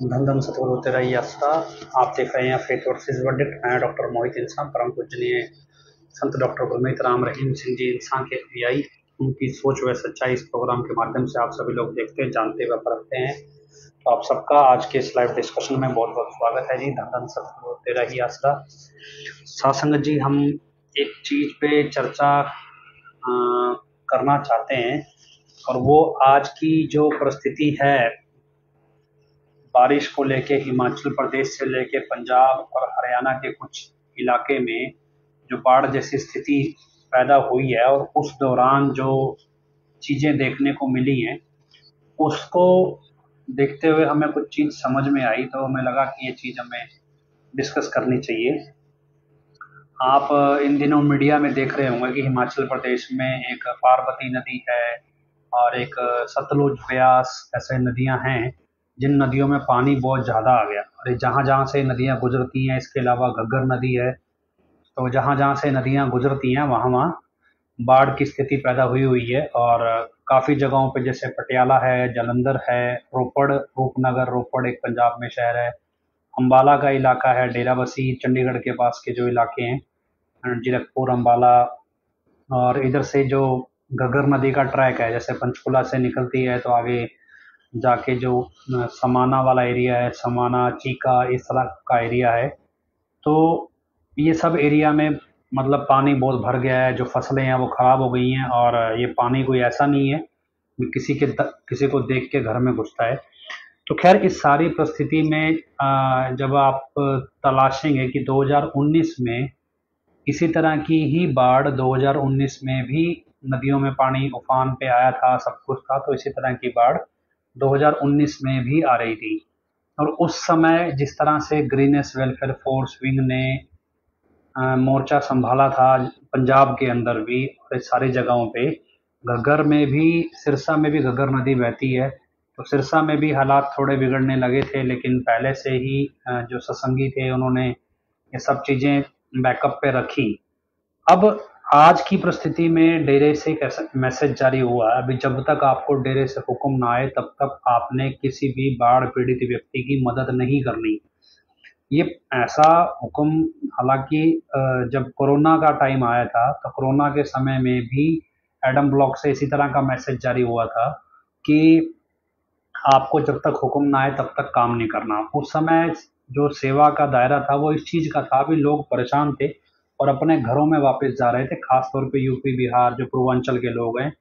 धन धन सतगुरु तेरा ही आस्था। आप देख रहे हैं फेथ वर्सेस वर्डिक्ट मैं डॉक्टर मोहित इंसान, परम पूजनीय संत डॉक्टर गुरमीत राम, रहीम सिंह जी, इंसान के आई उनकी सोच व सच्चाई इस प्रोग्राम के माध्यम से आप सभी लोग देखते हैं, जानते व परखते हैं। तो आप सबका आज के इस लाइव डिस्कशन में बहुत बहुत स्वागत है जी। धन धन सतगुरु तेरा ही आसरा सासंगत जी, हम एक चीज़ पे चर्चा करना चाहते हैं और वो आज की जो परिस्थिति है बारिश को लेके, हिमाचल प्रदेश से लेके पंजाब और हरियाणा के कुछ इलाके में जो बाढ़ जैसी स्थिति पैदा हुई है और उस दौरान जो चीज़ें देखने को मिली हैं, उसको देखते हुए हमें कुछ चीज़ समझ में आई तो हमें लगा कि ये चीज़ हमें डिस्कस करनी चाहिए। आप इन दिनों मीडिया में देख रहे होंगे कि हिमाचल प्रदेश में एक पार्वती नदी है और एक सतलुज व्यास ऐसे नदियाँ हैं। जिन नदियों में पानी बहुत ज़्यादा आ गया। और जहाँ जहाँ से नदियाँ गुजरती हैं, इसके अलावा घग्गर नदी है तो जहाँ जहाँ से नदियाँ गुजरती हैं, वहाँ वहाँ बाढ़ की स्थिति पैदा हुई हुई है और काफ़ी जगहों पे जैसे पटियाला है, जलंधर है, रोपड़, रूपनगर, रोपड़ एक पंजाब में शहर है अम्बाला का इलाका है, डेराबसी, चंडीगढ़ के पास के जो इलाके हैं, जीरकपुर अम्बाला और इधर से जो घग्गर नदी का ट्रैक है, जैसे पंचकुला से निकलती है तो आगे जाके जो समाना वाला एरिया है, समाना, चीका, इस तरह का एरिया है तो ये सब एरिया में मतलब पानी बहुत भर गया है, जो फ़सलें हैं वो ख़राब हो गई हैं और ये पानी कोई ऐसा नहीं है कि किसी के किसी को देख के घर में घुसता है। तो खैर, इस सारी परिस्थिति में जब आप तलाशेंगे कि 2019 में इसी तरह की ही बाढ़ 2019 में भी नदियों में पानी उफान पे आया था, सब कुछ था तो इसी तरह की बाढ़ 2019 में भी आ रही थी। और उस समय जिस तरह से ग्रीनेस वेलफेयर फोर्स विंग ने मोर्चा संभाला था पंजाब के अंदर भी, और सारी जगहों पे घग्गर में भी, सिरसा में भी घग्गर नदी बहती है। तो सिरसा में भी हालात थोड़े बिगड़ने लगे थे, लेकिन पहले से ही जो सत्संगी थे, उन्होंने ये सब चीज़ें बैकअप पे रखी। अब आज की परिस्थिति में डेरे से कैसा मैसेज जारी हुआ है। अभी जब तक आपको डेरे से हुक्म ना आए, तब तक आपने किसी भी बाढ़ पीड़ित व्यक्ति की मदद नहीं करनी। ये ऐसा हुक्म, हालाँकि जब कोरोना का टाइम आया था तो कोरोना के समय में भी एडम ब्लॉक से इसी तरह का मैसेज जारी हुआ था कि आपको जब तक हुक्म ना आए, तब तक काम नहीं करना। उस समय जो सेवा का दायरा था, वो इस चीज़ का था। भी लोग परेशान थे और अपने घरों में वापस जा रहे थे खास तौर पे यूपी बिहार, जो पूर्वांचल के लोग हैं,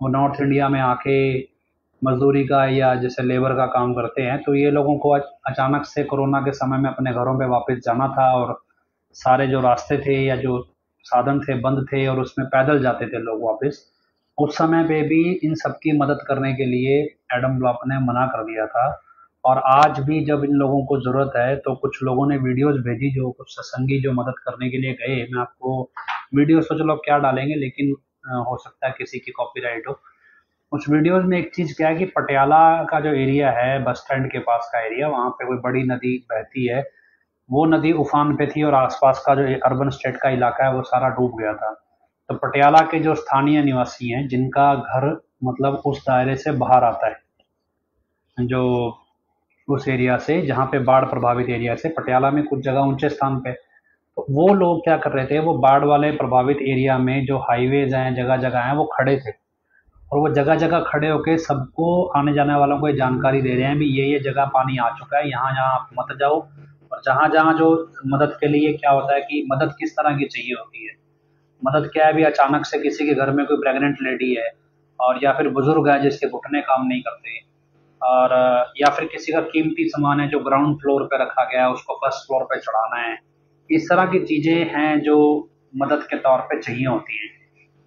वो नॉर्थ इंडिया में आके मजदूरी का या जैसे लेबर का काम करते हैं तो ये लोगों को अचानक से कोरोना के समय में अपने घरों पे वापस जाना था और सारे जो रास्ते थे या जो साधन थे, बंद थे और उसमें पैदल जाते थे लोग वापस, उस समय पे भी इन सबकी मदद करने के लिए एडम ब्लॉक ने मना कर दिया था। और आज भी जब इन लोगों को ज़रूरत है तो कुछ लोगों ने वीडियोस भेजी जो कुछ सत्संगी जो मदद करने के लिए गए। मैं आपको वीडियोस तो चलो क्या डालेंगे, लेकिन हो सकता है किसी की कॉपीराइट हो। उस वीडियोस में एक चीज़ क्या है कि पटियाला का जो एरिया है, बस स्टैंड के पास का एरिया वहाँ पे कोई बड़ी नदी बहती है। वो नदी उफान पे थी और आसपास का जो अर्बन स्टेट का इलाका है, वो सारा डूब गया था। तो पटियाला के जो स्थानीय निवासी हैं, जिनका घर मतलब उस दायरे से बाहर आता है, जो उस एरिया से, जहाँ पे बाढ़ प्रभावित एरिया से, पटियाला में कुछ जगह ऊँचे स्थान पे। तो वो लोग क्या कर रहे थे, वो बाढ़ वाले प्रभावित एरिया में जो हाईवेज हैं जगह जगह हैं, वो खड़े थे। और वो जगह जगह खड़े होके सबको आने जाने वालों को जानकारी दे रहे हैं भी ये ये जगह पानी आ चुका है यहाँ यहाँ आप मत जाओ। और जहाँ जहाँ जो मदद के लिए क्या होता है कि मदद किस तरह की चाहिए होती है? मदद क्या है भी अचानक से किसी के घर में कोई प्रेग्नेंट लेडी है, और या फिर बुज़ुर्ग है जिसके घुटने काम नहीं करते। और या फिर किसी का कीमती सामान है जो ग्राउंड फ्लोर पे रखा गया है, उसको फ़र्स्ट फ्लोर पे चढ़ाना है। इस तरह की चीज़ें हैं जो मदद के तौर पे चाहिए होती हैं।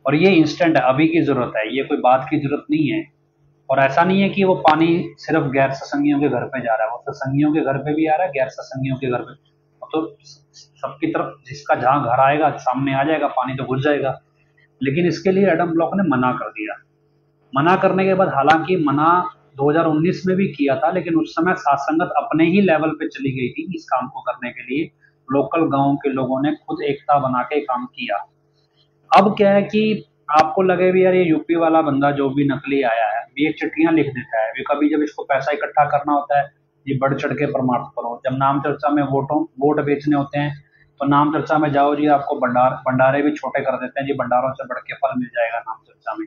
और ये इंस्टेंट अभी की ज़रूरत है, ये कोई बात की ज़रूरत नहीं है। और ऐसा नहीं है कि वो पानी सिर्फ़ गैर सत्संगियों के घर पे जा रहा है, वो सत्संगियों के घर पे भी आ रहा है, गैर सत्संगियों के घर पे। तो सबकी तरफ़ जिसका जहाँ घर आएगा, सामने आ जाएगा, पानी तो घुस जाएगा। लेकिन इसके लिए एडम ब्लॉक ने मना कर दिया। मना करने के बाद हालाँकि मना 2019 में भी किया था, लेकिन उस समय सात संगत अपने ही लेवल पे चली गई थी इस काम को करने के लिए। लोकल गाँव के लोगों ने खुद एकता बना के काम किया। अब क्या है कि आपको लगे भी यार ये यूपी वाला बंदा जो भी नकली आया है, ये चिट्ठियाँ लिख देता है। कभी जब इसको पैसा इकट्ठा करना होता है, ये बढ़ चढ़ के परमार्थ करो जब नाम चर्चा में वोटों, वोट बेचने होते हैं तो नाम चर्चा में जाओ जी, आपको भंडार, भंडारे भी छोटे कर देते हैं। जी, भंडारों से बढ़ के फल मिल जाएगा नाम चर्चा में।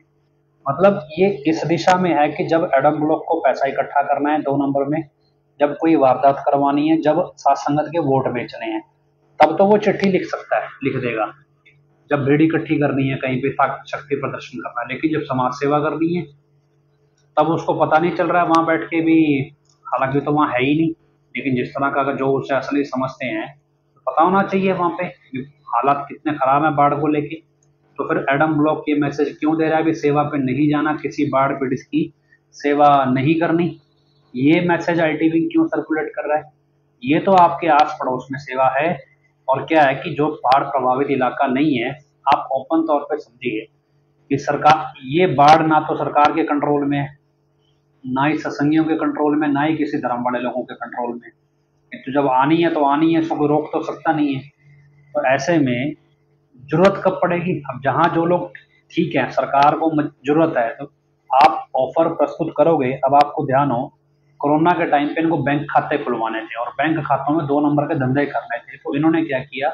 मतलब ये इस दिशा में है कि जब एडम ब्लॉक को पैसा इकट्ठा करना है दो नंबर में, जब कोई वारदात करवानी है, जब सात संगत के वोट बेचने हैं, तब तो वो चिट्ठी लिख सकता है, लिख देगा। जब भीड़ इकट्ठी करनी है, कहीं पे शक्ति प्रदर्शन करना है, लेकिन जब समाज सेवा करनी है, तब उसको पता नहीं चल रहा है, वहाँ बैठ के भी। हालाँकि तो वहाँ है ही नहीं, लेकिन जिस तरह का अगर जो उसे असली समझते हैं तो पता होना चाहिए वहाँ पे हालात कितने खराब है बाढ़ को लेके। तो फिर एडम ब्लॉक ये मैसेज क्यों दे रहा है भी सेवा पे नहीं जाना, किसी बाढ़ पीड़ित की सेवा नहीं करनी? ये मैसेज आई क्यों सर्कुलेट कर रहा है? ये तो आपके आस पड़ोस में सेवा है और क्या है कि जो बाढ़ प्रभावित इलाका नहीं है, आप ओपन तौर पर समझिए कि सरकार, ये बाढ़ ना तो सरकार के कंट्रोल में है, ना ही सत्संगियों के कंट्रोल में, ना ही किसी धर्म वाले लोगों के कंट्रोल में। तो जब आनी है तो आनी है कोई रोक तो सकता नहीं है। तो ऐसे में ज़रूरत कब पड़ेगी? अब जहाँ जो लोग ठीक है, सरकार को ज़रूरत है तो आप ऑफ़र प्रस्तुत करोगे, अब आपको ध्यान हो, कोरोना के टाइम पे इनको बैंक खाते खुलवाने थे और बैंक खातों में दो नंबर के धंधे करने थे। तो इन्होंने क्या किया?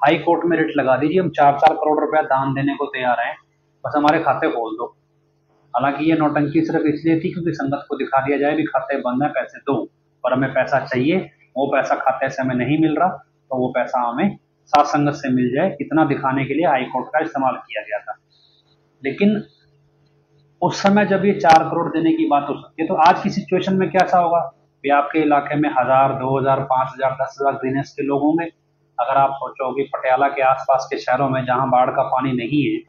हाई कोर्ट में रेट लगा दीजिए हम चार चार करोड़ रुपया दान देने को तैयार हैं, बस हमारे खाते खोल दो। हालाँकि ये नोटंकी सिर्फ़ इसलिए थी क्योंकि संगत को दिखा दिया जाए भी खाते बंद है, पैसे दो, पर हमें पैसा चाहिए, वो पैसा खाते से हमें नहीं मिल रहा तो वो पैसा हमें सात संगत से मिल जाए इतना दिखाने के लिए हाईकोर्ट का इस्तेमाल किया गया था। लेकिन उस समय जब ये चार करोड़ देने की बात हो सकती है तो आज की सिचुएशन में कैसा होगा? भी आपके इलाके में हज़ार, दो हज़ार, पाँच हज़ार, दस हज़ार ग्रीनेस के लोग होंगे। अगर आप सोचो कि पटियाला के आसपास के शहरों में जहाँ बाढ़ का पानी नहीं है,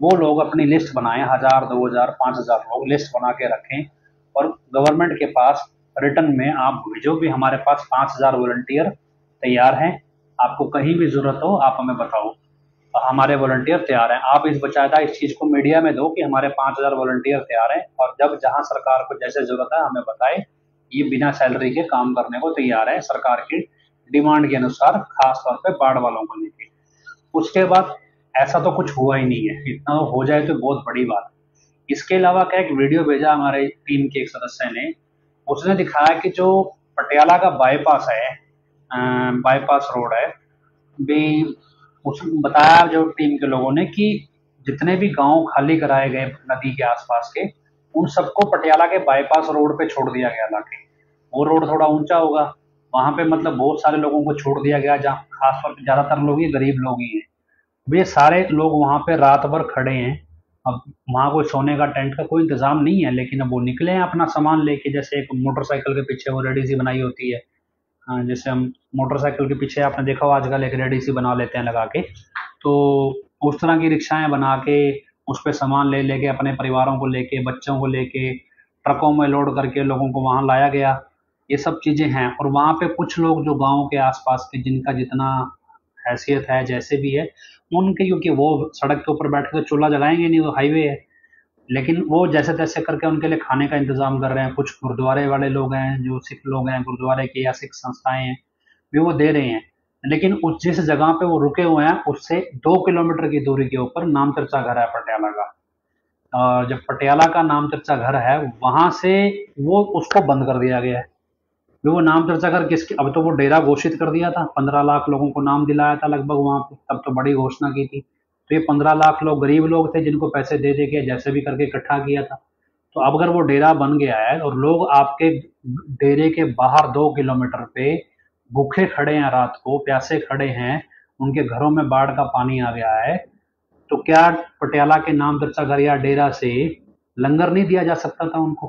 वो लोग अपनी लिस्ट बनाएँ, हज़ार, दो हज़ार, पाँच हज़ार लोग लिस्ट बना के रखें और गवर्नमेंट के पास रिटर्न में आप भेजो भी हमारे पास पाँच हज़ार वॉल्टियर तैयार हैं। आपको कहीं भी ज़रूरत हो, आप हमें बताओ। हमारे वॉलंटियर तैयार हैं। आप इस बचाता इस चीज़ को मीडिया में दो कि हमारे पाँच हज़ार वॉलंटियर तैयार हैं और जब जहाँ सरकार को जैसे ज़रूरत है, हमें बताए, ये बिना सैलरी के काम करने को तैयार है। सरकार की डिमांड के अनुसार खास तौर पे बाढ़ वालों को लेके। उसके बाद ऐसा तो कुछ हुआ ही नहीं है। इतना हो जाए तो बहुत बड़ी बात। इसके अलावा क्या एक वीडियो भेजा हमारे टीम के एक सदस्य ने। उसने दिखाया कि जो पटियाला का बाईपास है बाईपास रोड है। भी उस बताया जो टीम के लोगों ने कि जितने भी गाँव खाली कराए गए नदी के आसपास के उन सबको पटियाला के बाईपास रोड पे छोड़ दिया गया लाके वो रोड थोड़ा ऊँचा होगा। वहाँ पे मतलब बहुत सारे लोगों को छोड़ दिया गया जहाँ खासतौर पर ज़्यादातर लोग ही गरीब लोग ही हैं। वे सारे लोग वहाँ पे रात भर खड़े हैं। अब वहाँ कोई सोने का टेंट का कोई इंतज़ाम नहीं है लेकिन अब वो निकले हैं अपना सामान लेके जैसे एक मोटरसाइकिल के पीछे वो रेडी सी बनाई होती है हाँ, जैसे हम मोटरसाइकिल के पीछे आपने देखा हो आजकल एक रेडी सी बना लेते हैं लगा के। तो उस तरह की रिक्शाएँ बना के, उस पर सामान ले, लेके अपने परिवारों को लेके, बच्चों को लेके, ट्रकों में लोड करके लोगों को वहाँ लाया गया। ये सब चीज़ें हैं और वहाँ पे कुछ लोग जो गाँव के आसपास के जिनका जितना हैसियत है, जैसे भी है, उनके क्योंकि वो सड़क के ऊपर बैठ कर चूल्हा जलाएँगे नहीं तो हाईवे है। लेकिन वो जैसे तैसे करके उनके लिए खाने का इंतज़ाम कर रहे हैं। कुछ गुरुद्वारे वाले लोग हैं, जो सिख लोग हैं, गुरुद्वारे के या सिख संस्थाएँ हैं भी वो दे रहे हैं। लेकिन उस जिस जगह पे वो रुके हुए हैं, उससे दो किलोमीटर की दूरी के ऊपर नाम चर्चा घर है पटियाला का। और जब पटियाला का नाम चर्चा घर है, वहाँ से वो उसको बंद कर दिया गया है। वो नाम चर्चा घर किसके, अब तो वो डेरा घोषित कर दिया था। पंद्रह लाख लोगों को नाम दिलाया था लगभग वहाँ पे, तब तो बड़ी घोषणा की थी। तो ये पंद्रह लाख लोग, गरीब लोग थे जिनको पैसे दे दे के, जैसे भी करके इकट्ठा किया था। तो अब अगर वो डेरा बन गया है और लोग आपके डेरे के बाहर दो किलोमीटर पे भूखे खड़े हैं रात को, प्यासे खड़े हैं, उनके घरों में बाढ़ का पानी आ गया है तो क्या पटियाला के नाम दर्शा घर या डेरा से लंगर नहीं दिया जा सकता था उनको?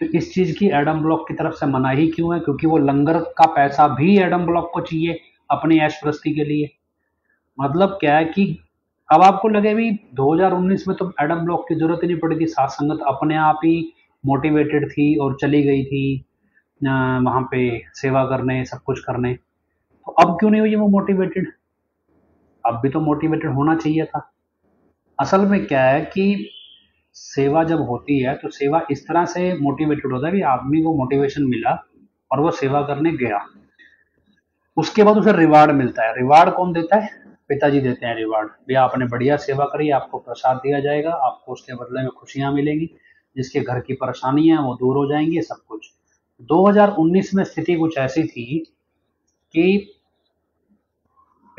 तो इस चीज़ की एडम ब्लॉक की तरफ़ से मनाही क्यों है? क्योंकि वो लंगर का पैसा भी एडम ब्लॉक को चाहिए अपनी ऐश के लिए। मतलब क्या है कि अब आपको लगे भी 2019 में तो एडम ब्लॉक की ज़रूरत ही नहीं पड़ी थी। सात संगत अपने आप ही मोटिवेटेड थी और चली गई थी वहाँ पे सेवा करने, सब कुछ करने। तो अब क्यों नहीं हुई वो मोटिवेटेड अब भी तो मोटिवेटेड होना चाहिए था। असल में क्या है कि सेवा जब होती है तो सेवा इस तरह से मोटिवेटेड होता है कि आदमी को मोटिवेशन मिला और वो सेवा करने गया। उसके बाद उसे रिवार्ड मिलता है। रिवार्ड कौन देता है? पिताजी देते हैं रिवार्ड भैया, आपने बढ़िया सेवा करी, आपको प्रसाद दिया जाएगा, आपको उसके बदले में खुशियाँ मिलेंगी, जिसके घर की परेशानी है, वो दूर हो जाएँगी, सब कुछ। 2019 में स्थिति कुछ ऐसी थी कि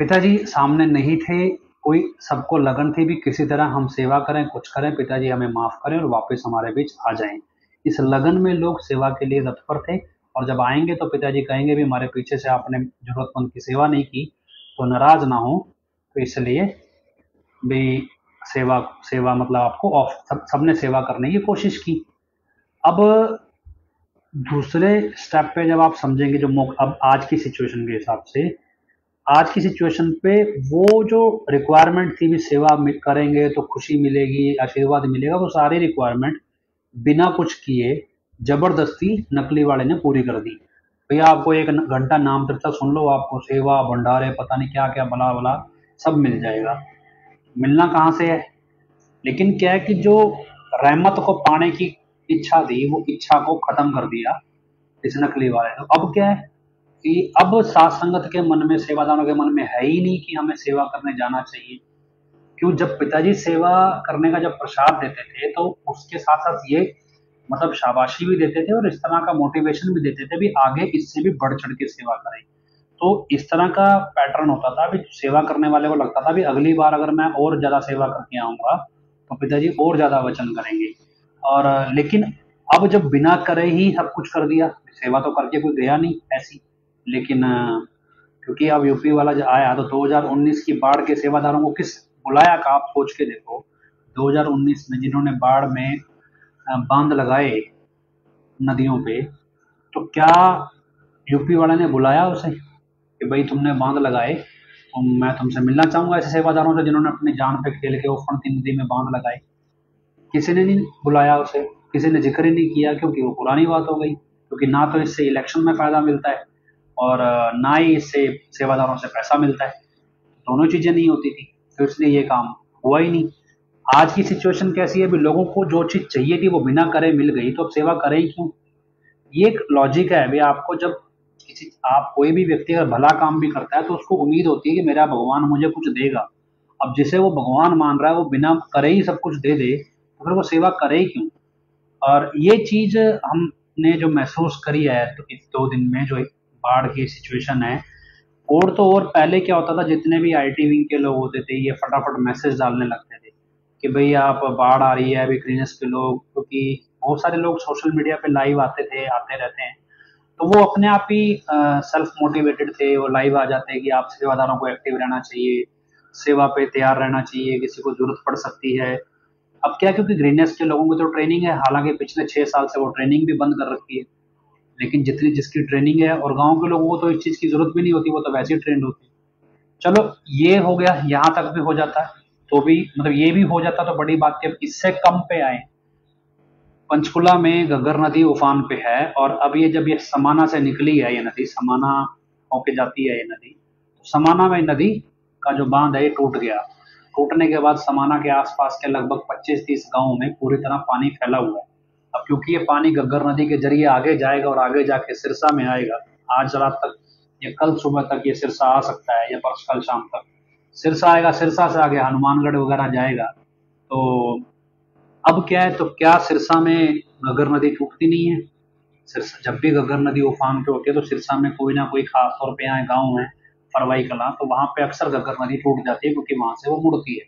पिताजी सामने नहीं थे, कोई सबको लगन थी भी, किसी तरह हम सेवा करें, कुछ करें, पिताजी हमें माफ़ करें और वापस हमारे बीच आ जाएँ। इस लगन में लोग सेवा के लिए तत्पर थे और जब आएँगे तो पिताजी कहेंगे भी, हमारे पीछे से आपने ज़रूरतमंद की सेवा नहीं की तो नाराज़ ना हो तो इसलिए भी सेवा सेवा मतलब आपको ऑफ़ सब, सबने सेवा करने की कोशिश की। अब दूसरे स्टेप पे जब आप समझेंगे जो अब आज की सिचुएशन के हिसाब से, आज की सिचुएशन पे वो जो रिक्वायरमेंट थी भी सेवा करेंगे तो खुशी मिलेगी, आशीर्वाद मिलेगा, वो सारी रिक्वायरमेंट बिना कुछ किए ज़बरदस्ती नकली वाले ने पूरी कर दी। भैया, आपको एक घंटा नाम चर्चा सुन लो, आपको सेवा, भंडारे, पता नहीं क्या क्या बला बला सब मिल जाएगा। मिलना कहाँ से है? लेकिन क्या है कि जो रहमत को पाने की इच्छा थी, वो इच्छा को खत्म कर दिया इस नकली वाले तो अब क्या है कि अब सात संगत के मन में, सेवादानों के मन में है ही नहीं कि हमें सेवा करने जाना चाहिए। क्यों? जब पिताजी सेवा करने का जब प्रसाद देते थे तो उसके साथ साथ ये मतलब शाबाशी भी देते थे और इस तरह का मोटिवेशन भी देते थे, भी आगे इससे भी बढ़ चढ़ के सेवा करें। तो इस तरह का पैटर्न होता था भी सेवा करने वाले को लगता था भी अगली बार अगर मैं और ज़्यादा सेवा करके आऊँगा तो पिताजी और ज़्यादा वचन करेंगे। और, लेकिन अब जब बिना करे ही सब कुछ कर दिया, सेवा तो करके कोई गया नहीं, ऐसी। लेकिन, क्योंकि अब यूपी वाला जो आया तो 2019 की बाढ़ के सेवादारों को किस बुलाया का आप सोच के देखो। 2019 में जिन्होंने बाढ़ में बाँध लगाए नदियों पे तो क्या यूपी वाले ने बुलाया उसे? कि भाई तुमने बाँध लगाए तो मैं तुमसे मिलना चाहूँगा ऐसे सेवादारों से जिन्होंने अपनी जान पे खेल के उफनती नदी में बाँध लगाए। किसी ने नहीं बुलाया उसे, किसी ने ज़िक्र ही नहीं किया क्योंकि वो पुरानी बात हो गई, क्योंकि ना तो इससे इलेक्शन में फ़ायदा मिलता है और ना ही इससे सेवादारों से पैसा मिलता है। दोनों चीज़ें नहीं होती थी तो इसलिए ये काम हुआ ही नहीं। आज की सिचुएशन कैसी है? भी लोगों को जो चीज़ चाहिए थी वो बिना करे मिल गई तो अब सेवा करें क्यों? ये एक लॉजिक है। भाई आपको जब किसी आप कोई भी व्यक्ति अगर भला काम भी करता है तो उसको उम्मीद होती है कि मेरा भगवान मुझे कुछ देगा। अब जिसे वो भगवान मान रहा है, वो बिना करे ही सब कुछ दे दे तो फिर वो सेवा करे ही क्यों? और ये चीज़ हमने जो महसूस करी है तो इस दो दिन में जो बाढ़ की सिचुएशन है, और तो और पहले क्या होता था, जितने भी आईटी विंग के लोग होते थे, ये फटाफट मैसेज डालने लगते थे कि भाई आप बाढ़ आ रही है, अभी क्लीनेस के लोग, क्योंकि बहुत सारे लोग सोशल मीडिया पे लाइव आते थे, आते रहते हैं। तो वो अपने आप ही सेल्फ मोटिवेटेड थे, वो लाइव आ जाते हैं कि आप सेवादारों को एक्टिव रहना चाहिए, सेवा पे तैयार रहना चाहिए, किसी को ज़रूरत पड़ सकती है। अब क्या, क्योंकि ग्रीननेस के लोगों की तो ट्रेनिंग है, हालाँकि पिछले छः साल से वो ट्रेनिंग भी बंद कर रखी है। लेकिन जितनी जिसकी ट्रेनिंग है, और गाँव के लोगों को तो इस चीज़ की ज़रूरत भी नहीं होती, वो तो वैसे ही ट्रेंड होती चलो, ये हो गया, यहाँ तक भी हो जाता है तो भी मतलब ये भी हो जाता तो बड़ी बात थी अब इससे कम पे आए। पंचकुला में गगर नदी उफान पे है और अब ये जब ये समाना से निकली है ये नदी, समाना होके जाती है ये नदी तो समाना में नदी का जो बाँध है ये टूट गया। टूटने के बाद समाना के आसपास के लगभग 25-30 गाँवों में पूरी तरह पानी फैला हुआ है। अब क्योंकि ये पानी गग्गर नदी के ज़रिए आगे जाएगा और आगे जाके सिरसा में आएगा, आज रात तक या कल सुबह तक ये सिरसा आ सकता है या परस कल शाम तक। सिरसा आएगा, सिरसा से आगे हनुमानगढ़ वगैरह जाएगा तो अब क्या है तो क्या सिरसा में गगर नदी टूटती नहीं है? सिरसा, जब भी गगर नदी उफान पे होती है तो सिरसा में कोई ना कोई खास तौर पे यहाँ गाँव है, फरवाई कला तो वहाँ पे अक्सर गगर नदी टूट जाती है, क्योंकि वहाँ से वो मुड़ती है।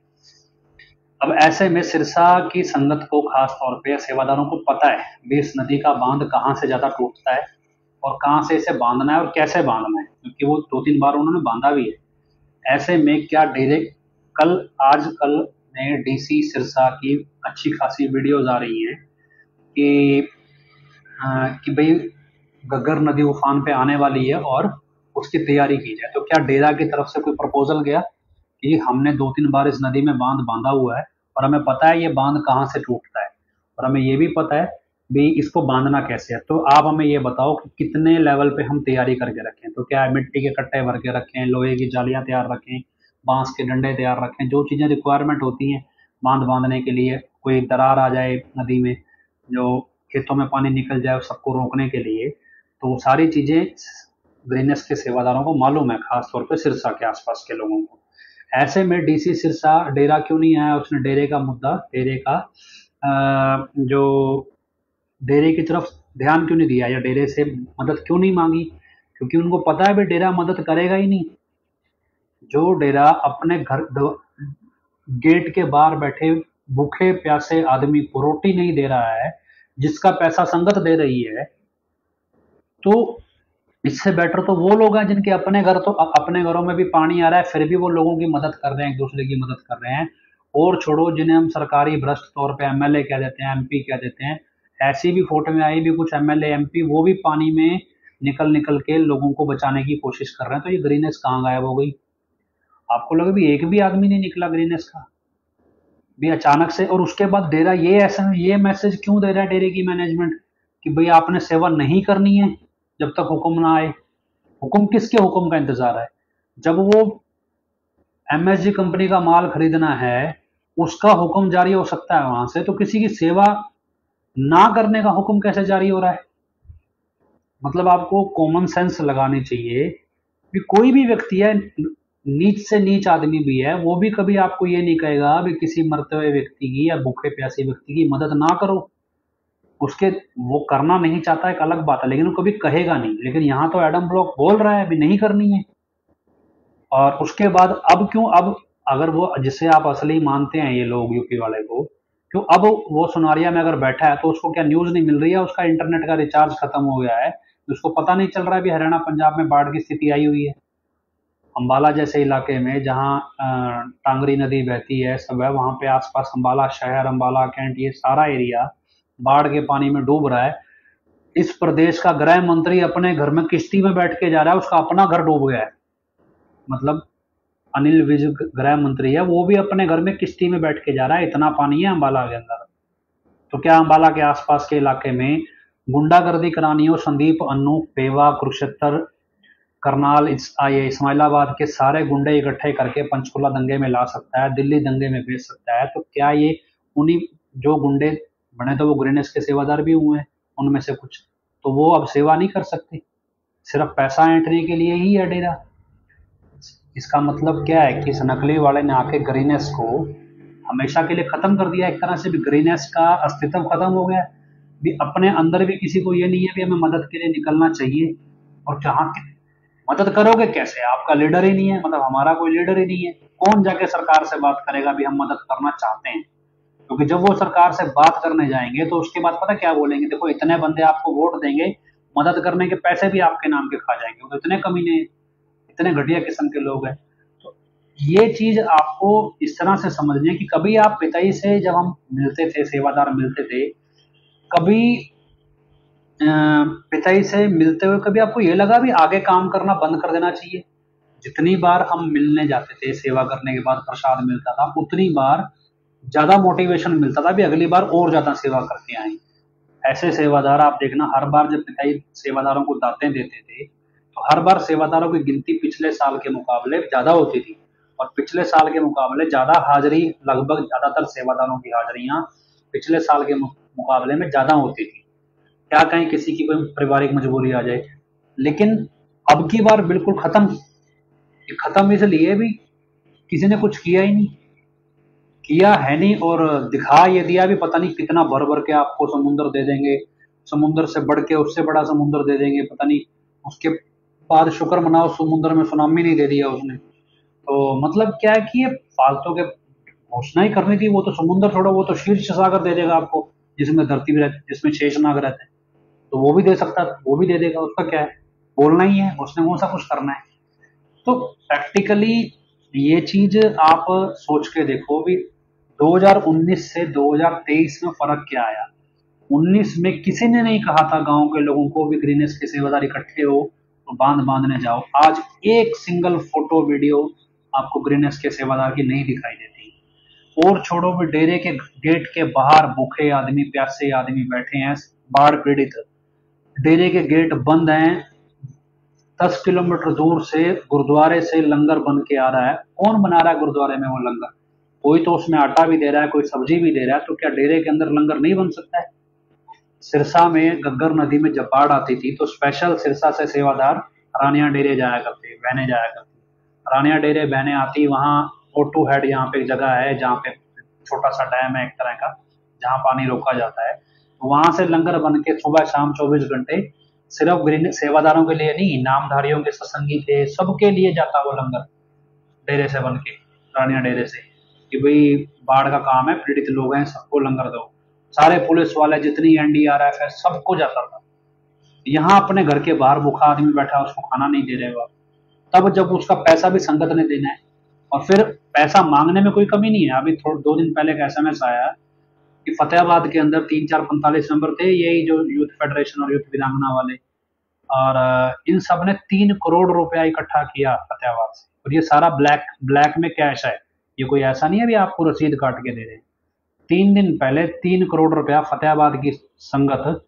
अब ऐसे में सिरसा की संगत को खास तौर पे सेवादारों को पता है बेस नदी का बाँध कहाँ से ज़्यादा टूटता है और कहाँ से इसे बांधना है और कैसे बांधना है, क्योंकि वो दो तीन बार उन्होंने बांधा भी है। ऐसे में क्या डेरे कल, आज कल में डीसी सिरसा की अच्छी खासी वीडियोज़ आ रही हैं कि आ, कि भाई गग्गर नदी उफान पे आने वाली है और उसकी तैयारी की जाए। तो क्या डेरा की तरफ़ से कोई प्रपोजल गया कि हमने दो तीन बार इस नदी में बाँध बांधा हुआ है और हमें पता है ये बाँध कहाँ से टूटता है? और हमें ये भी पता है भी इसको बांधना कैसे है? तो आप हमें ये बताओ कि कितने लेवल पे हम तैयारी करके रखें। तो क्या मिट्टी के कट्टे भर के रखें लोहे की जालियाँ तैयार रखें बाँस के डंडे तैयार रखें। जो चीज़ें रिक्वायरमेंट होती हैं, बाँध बांधने के लिए कोई दरार आ जाए नदी में, जो खेतों में पानी निकल जाए सबको रोकने के लिए तो वो सारी चीज़ें ग्रीनस के सेवादारों को मालूम है, खासतौर पर सिरसा के आसपास के लोगों को। ऐसे में डीसी सिरसा डेरा क्यों नहीं आया? उसने डेरे का मुद्दा, डेरे का जो डेरे की तरफ़ ध्यान क्यों नहीं दिया या डेरे से मदद क्यों नहीं मांगी? क्योंकि उनको पता है भाई, डेरा मदद करेगा ही नहीं। जो डेरा अपने घर गेट के बाहर बैठे भूखे, प्यासे आदमी को रोटी नहीं दे रहा है, जिसका पैसा संगत दे रही है तो इससे बेटर तो वो लोग हैं जिनके अपने घर तो अपने घरों में भी पानी आ रहा है, फिर भी वो लोगों की मदद कर रहे हैं, एक दूसरे की मदद कर रहे हैं। और छोड़ो, जिन्हें हम सरकारी भ्रष्ट तौर पे एमएलए कह देते हैं एमपी कह देते हैं, ऐसी भी फ़ोटो में आई भी कुछ एमएलए एमपी वो भी पानी में निकल निकल के लोगों को बचाने की कोशिश कर रहे हैं तो ये ग्रीनेस कहाँ गायब हो गई? आपको लगा भी एक भी आदमी नहीं निकला ग्रीनेस का? भी अचानक से, और उसके बाद डेरा ये ऐसा, ये मैसेज क्यों दे रहा है डेरे की मैनेजमेंट कि भाई आपने सेवा नहीं करनी है जब तक हुक्म ना आए? हुक्म किसके हुक्म का इंतज़ार है? जब वो एमएसजी कंपनी का माल खरीदना है, उसका हुक्म जारी हो सकता है वहाँ से तो किसी की सेवा ना करने का हुक्म कैसे जारी हो रहा है? मतलब आपको कॉमन सेंस लगानी चाहिए कि कोई भी व्यक्ति है नीच से नीच आदमी भी है, वो भी कभी आपको ये नहीं कहेगा भी किसी मरते हुए व्यक्ति की या भूखे प्यासे व्यक्ति की मदद ना करो। उसके, वो करना नहीं चाहता एक अलग बात है, लेकिन वो कभी कहेगा नहीं। लेकिन यहाँ तो एडम ब्लॉक बोल रहा है, अभी नहीं करनी है। और उसके बाद अब क्यों, अब अगर वो, जिसे आप असली मानते हैं ये लोग यूपी वाले को, क्यों अब वो सुनारिया में अगर बैठा है तो उसको क्या न्यूज़ नहीं मिल रही है? उसका इंटरनेट का रिचार्ज खत्म हो गया है। उसको पता नहीं चल रहा है हरियाणा, पंजाब में बाढ़ की स्थिति आई हुई है। अम्बाला जैसे इलाके में जहाँ टांगरी नदी बहती है, सब है, वहाँ पे आसपास अम्बाला शहर अम्बाला कैंट, ये सारा एरिया बाढ़ के पानी में डूब रहा है। इस प्रदेश का गृह मंत्री अपने घर में किश्ती में बैठ के जा रहा है, उसका अपना घर डूब गया है। मतलब अनिल विज गृह मंत्री है, वो भी अपने घर में किश्ती में बैठ के जा रहा है, इतना पानी है अम्बाला के अंदर। तो क्या अम्बाला के आसपास के इलाके में गुंडागर्दी करानी हो? संदीप, अन्नू, पेवा, कुरुक्षेत्र करनाल ये इस्माइलाबाद के सारे गुंडे इकट्ठे करके पंचकुला दंगे में ला सकता है, दिल्ली दंगे में भेज सकता है। तो क्या ये उन्हीं, जो गुंडे बने तो वो ग्रेनेस के सेवादार भी हुए हैं? उनमें से कुछ तो वो अब सेवा नहीं कर सकते? सिर्फ़ पैसा ऐंठने के लिए ही है डेरा इसका मतलब क्या है कि इस नकली वाले ने आके ग्रीनेस को हमेशा के लिए खत्म कर दिया, एक तरह से भी ग्रीनेस का अस्तित्व खत्म हो गया। भी अपने अंदर भी किसी को ये नहीं है कि हमें मदद के लिए निकलना चाहिए, और जहाँ मदद करोगे कैसे? आपका लीडर ही नहीं है मतलब हमारा कोई लीडर ही नहीं है। कौन जाके सरकार से बात करेगा भी हम मदद करना चाहते हैं? क्योंकि जब वो सरकार से बात करने जाएँगे तो उसके बाद पता क्या बोलेंगे? देखो, इतने बंदे आपको वोट देंगे, मदद करने के पैसे भी आपके नाम के खा जाएँगे। तो इतने कमीने इतने घटिया किस्म के लोग हैं। तो ये चीज़ आपको इस तरह से समझनी है कि कभी आप पिताई से जब हम मिलते थे, सेवादार मिलते थे, कभी पिताई से मिलते हुए कभी आपको ये लगा भी आगे काम करना बंद कर देना चाहिए? जितनी बार हम मिलने जाते थे, सेवा करने के बाद प्रसाद मिलता था, उतनी बार ज़्यादा मोटिवेशन मिलता था भी अगली बार और ज़्यादा सेवा करके आए। ऐसे सेवादार आप देखना, हर बार जब पिताई सेवादारों को दातें देते थे तो हर बार सेवादारों की गिनती पिछले साल के मुकाबले ज़्यादा होती थी। और पिछले साल के मुकाबले ज़्यादा हाजिरी, लगभग ज़्यादातर सेवादारों की हाजिरियाँ पिछले साल के मुकाबले में ज़्यादा होती थी। क्या कहें किसी की कोई पारिवारिक मजबूरी आ जाए। लेकिन अब की बार बिल्कुल खत्म। खत्म इसलिए भी किसी ने कुछ किया ही नहीं। किया है नहीं और दिखा ये दिया भी, पता नहीं कितना भर भर के आपको समुन्द्र दे देंगे। समुन्द्र से बढ़ के उससे बड़ा समुन्द्र दे देंगे, पता नहीं। उसके बाद शुक्र मनाओ समुन्द्र में सुनामी नहीं दे दिया उसने। तो मतलब क्या है कि ये फालतू के घोषणा ही करनी थी, वो तो समुन्द्र छोड़ो वो तो शीर्ष सागर दे देगा आपको, जिसमें धरती भी रहती, जिसमें शेष नाग रहते हैं। तो वो भी दे सकता है, वो भी दे देगा, उसका क्या है? बोलना ही है, उसने कौन सा कुछ करना है। तो प्रैक्टिकली ये चीज़ आप सोच के देखो भी 2019 से 2023 में फ़र्क क्या आया? 19 में किसी ने नहीं कहा था गाँव के लोगों को भी ग्रीनेस के सेवादार इकट्ठे हो तो बाँध बांधने जाओ। आज एक सिंगल फ़ोटो वीडियो आपको ग्रीनेस के सेवादार की नहीं दिखाई देती। और छोड़ो भी, डेरे के गेट के बाहर भूखे आदमी, प्यासे आदमी बैठे हैं, बाढ़ पीड़ित। डेरे के गेट बंद हैं। दस किलोमीटर दूर से गुरुद्वारे से लंगर बन के आ रहा है। कौन बना रहा है गुरुद्वारे में वो लंगर? कोई तो उसमें आटा भी दे रहा है, कोई सब्ज़ी भी दे रहा है तो क्या डेरे के अंदर लंगर नहीं बन सकता है? सिरसा में गग्गर नदी में जब बाढ़ आती थी तो स्पेशल सिरसा से सेवादार रानिया डेरे जाया करते, बहने जाया करते। रानिया डेरे, बहने आती, वहाँ ओटू हेड यहाँ पे एक जगह है, जहाँ पे छोटा सा डैम है एक तरह का, जहाँ पानी रोका जाता है। तो वहाँ से लंगर बन के सुबह शाम चौबीस घंटे सिर्फ़ ग्रीन सेवादारों के लिए नहीं, नामधारियों के सत्संगी थे, सबके लिए जाता वो लंगर डेरे से बन के रानिया डेरे से, कि भाई बाढ़ का काम है, पीड़ित लोग हैं, सबको लंगर दो। सारे पुलिस वाले जितनी एनडीआरएफ है, सबको जाता था। यहाँ अपने घर के बाहर भूखा आदमी बैठा, उसको खाना नहीं दे रहे हो तब जब उसका पैसा भी संगत ने देना है, और फिर पैसा मांगने में कोई कमी नहीं है। अभी थोड़ा, दो दिन पहले एक एस आया कि फतेहाबाद के अंदर तीन, चार, पैंतालीस नंबर थे यही जो यूथ फेडरेशन और यूथ वीरांगना वाले। और, इन सबने तीन करोड़ रुपया इकट्ठा किया फतेहाबाद से। और ये सारा ब्लैक ब्लैक में कैश है। ये कोई ऐसा नहीं है भी आपको रसीद काट के दे रहे तीन दिन पहले तीन करोड़ रुपया फतेहाबाद की संगत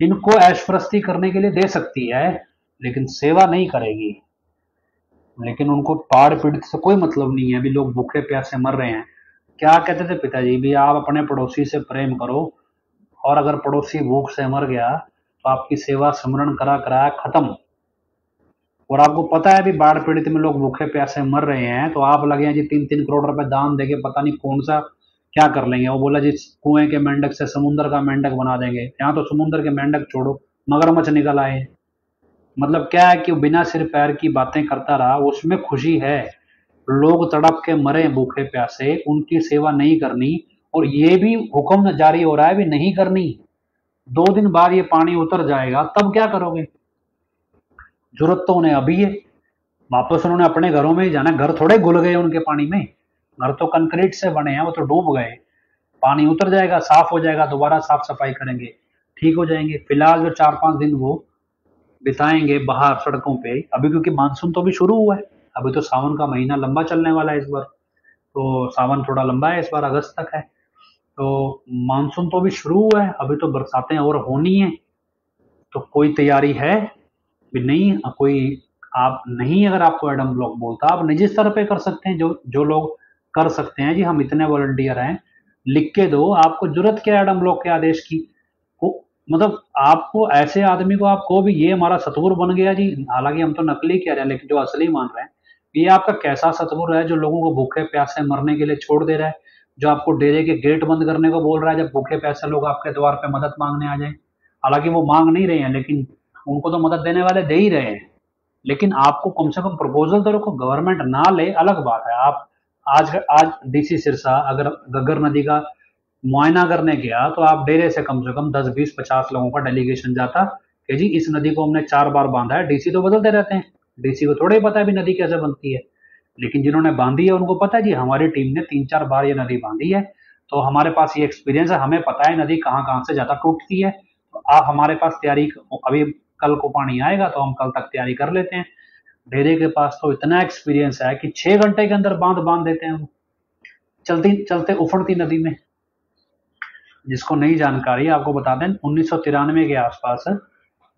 इनको ऐशप्रस्ती करने के लिए दे सकती है, लेकिन सेवा नहीं करेगी। लेकिन उनको बाढ़ पीड़ित से कोई मतलब नहीं है। अभी लोग भूखे प्यासे मर रहे हैं। क्या कहते थे पिताजी, भी आप अपने पड़ोसी से प्रेम करो और अगर पड़ोसी भूख से मर गया तो आपकी सेवा स्मरण करा कराया खत्म। और आपको पता है भी बाढ़ पीड़ित में लोग भूखे प्यासे मर रहे हैं तो आप लगे हैं जी तीन तीन करोड़ रुपए दान देके पता नहीं कौन सा क्या कर लेंगे। वो बोला जी, कुएँ के मेंढक से समुद्र का मेंढक बना देंगे। यहाँ तो समुद्र के मेंढक छोड़ो, मगरमच्छ निकल आए। मतलब क्या है कि बिना सिर पैर की बातें करता रहा, उसमें खुशी है। लोग तड़प के मरे भूखे प्यासे, उनकी सेवा नहीं करनी, और ये भी हुक्म जारी हो रहा है भी नहीं करनी। दो दिन बाद ये पानी उतर जाएगा, तब क्या करोगे? ज़रूरत तो उन्हें अभी है। वापस उन्होंने अपने घरों में जाना घर थोड़े घुल गए उनके पानी में। घर तो कंक्रीट से बने हैं, वो तो डूब गए। पानी उतर जाएगा, साफ़ हो जाएगा, दोबारा साफ़ सफ़ाई करेंगे। ठीक हो जाएँगे। फ़िलहाल जो चार पाँच दिन वो बिताएँगे बाहर सड़कों पे, अभी क्योंकि मानसून तो भी शुरू हुआ है। अभी तो सावन का महीना लंबा चलने वाला है इस बार। तो सावन थोड़ा लंबा है, इस बार अगस्त तक है। तो मानसून तो अभी शुरू हुआ है, अभी तो बरसातें और होनी है। तो कोई तैयारी है भी नहीं? कोई आप नहीं, अगर आपको एडम ब्लॉक बोलता, आप निजी स्तर पे कर सकते हैं, जो जो लोग कर सकते हैं। जी, हम इतने वॉलंटियर हैं, लिख के दो। आपको ज़रूरत क्या एडम ब्लॉक के आदेश की? को मतलब आपको, ऐसे आदमी को आप आपको भी ये हमारा सतगुर बन गया जी। हालाँकि हम तो नकली कह रहे हैं, लेकिन जो असली मान रहे हैं ये आपका कैसा सतगुर है जो लोगों को भूखे प्यासे मरने के लिए छोड़ दे रहा है? जो आपको डेरे के गेट बंद करने को बोल रहा है, जब भूखे प्यासे लोग आपके द्वार पे मदद मांगने आ जाए। हालाँकि वो मांग नहीं रहे हैं, लेकिन उनको तो मदद देने वाले दे ही रहे हैं। लेकिन आपको कम से कम प्रपोजल तो रखो गवर्नमेंट ना ले, अलग बात है। आप आज आज डीसी सिरसा अगर गगर नदी का मुआयना करने गया तो आप डेरे से कम से कम दस, बीस, पचास लोगों का डेलीगेशन जाता कि जी, इस नदी को हमने चार बार बांधा है डीसी तो बदलते रहते हैं। डीसी को थोड़ा ही पता है भी नदी कैसे बनती है। लेकिन जिन्होंने बांधी है, उनको पता है, जी, हमारी टीम ने तीन चार बार ये नदी बांधी है तो हमारे पास ये एक्सपीरियंस है, हमें पता है नदी कहाँ कहाँ से ज़्यादा टूटती है तो आप हमारे पास तैयारी अभी कल को पानी आएगा तो हम कल तक तैयारी कर लेते हैं। डेरे के पास तो इतना एक्सपीरियंस है कि छह घंटे के अंदर बाँध बाँध देते हैं वो। चलती, चलते उफड़ती नदी में। जिसको नई जानकारी आपको बता दें, उन्नीस सौ तिरानवे के आसपास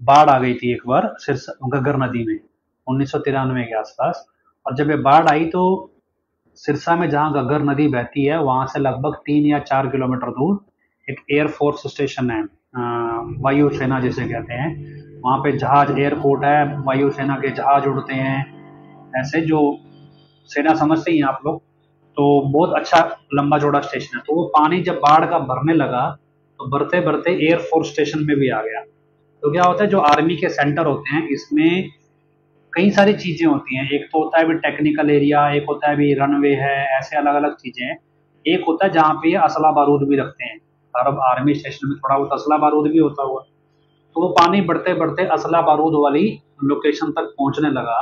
बाढ़ आ गई थी एक बार, सिरसा गगर नदी में। उन्नीस सौ तिरानवे के आसपास। और जब ये बाढ़ आई तो सिरसा में जहाँ गगर नदी बहती है, वहाँ से लगभग तीन या चार किलोमीटर दूर एक एयरफोर्स स्टेशन है वायुसेना जिसे कहते हैं। वहाँ पे जहाज़ एयरपोर्ट है वायुसेना के जहाज़ उड़ते हैं, ऐसे जो सेना समझते ही आप लोग। तो बहुत अच्छा लंबा चौड़ा स्टेशन है। तो वो पानी जब बाढ़ का भरने लगा तो भरते भरते एयरफोर्स स्टेशन में भी आ गया। तो क्या होता है, जो आर्मी के सेंटर होते हैं, इसमें कई सारी चीज़ें होती हैं। एक तो होता है भी टेक्निकल एरिया एक होता है भी रनवे है, ऐसे अलग अलग चीज़ें। हैं एक होता है जहाँ पे असला बारूद भी रखते हैं। और आर्मी स्टेशन में थोड़ा बहुत असला बारूद भी होता हुआ। तो वो पानी बढ़ते बढ़ते असला बारूद वाली लोकेशन तक पहुँचने लगा।